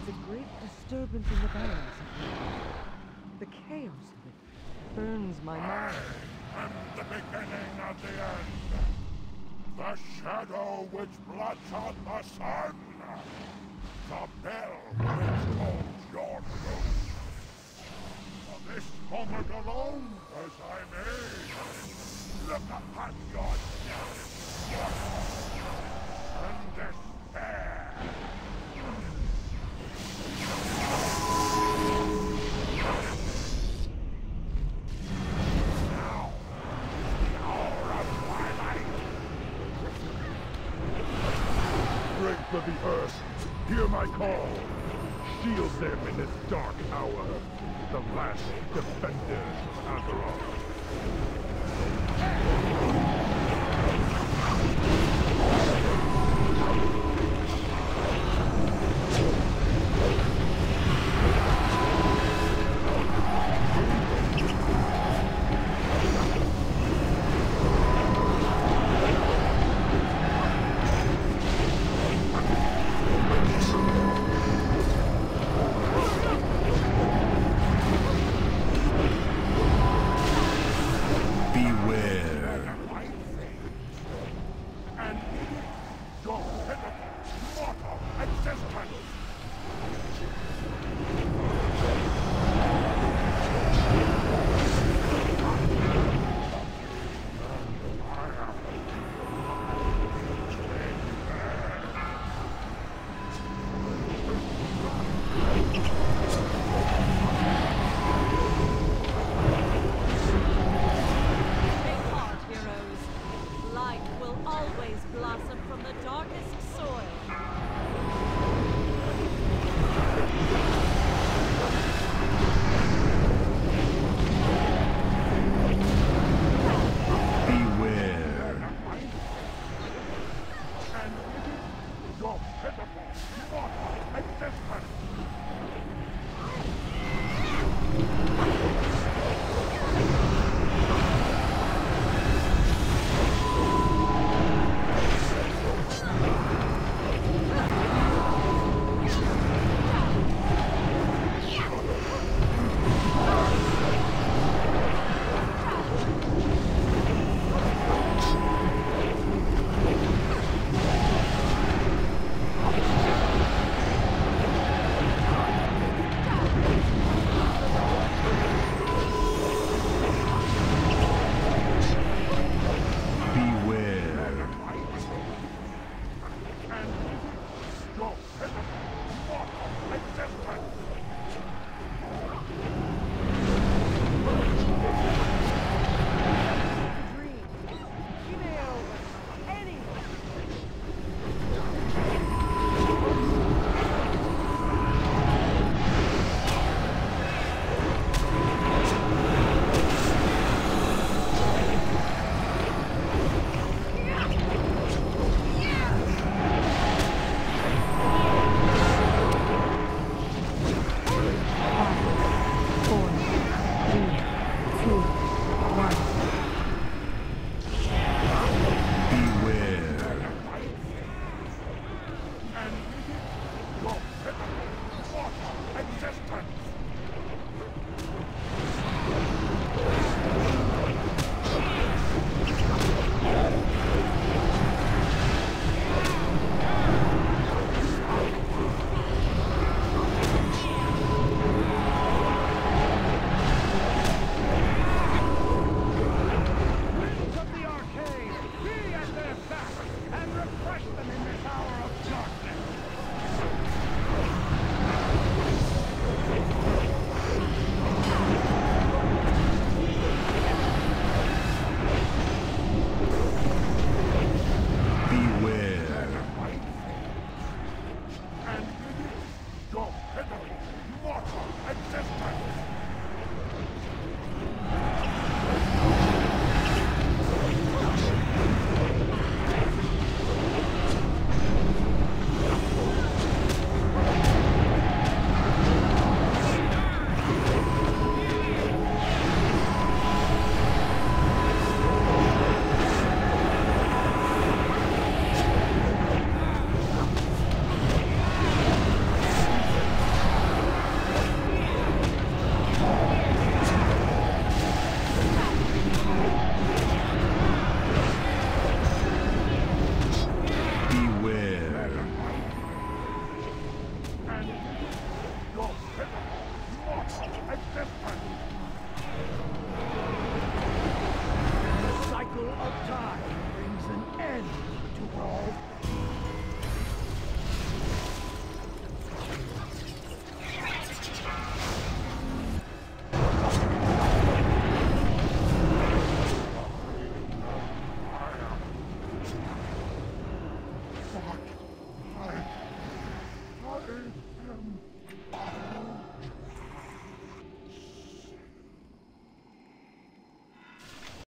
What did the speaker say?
sense a great disturbance in the balance of the. The chaos of it burns my mind. And the beginning of the end. The shadow which blots out the sun. The bell which calls your doom. For this moment alone, as I may, look upon yourself. And Strength of the earth, hear my call. Shield them in this dark hour. The last defenders of Azeroth.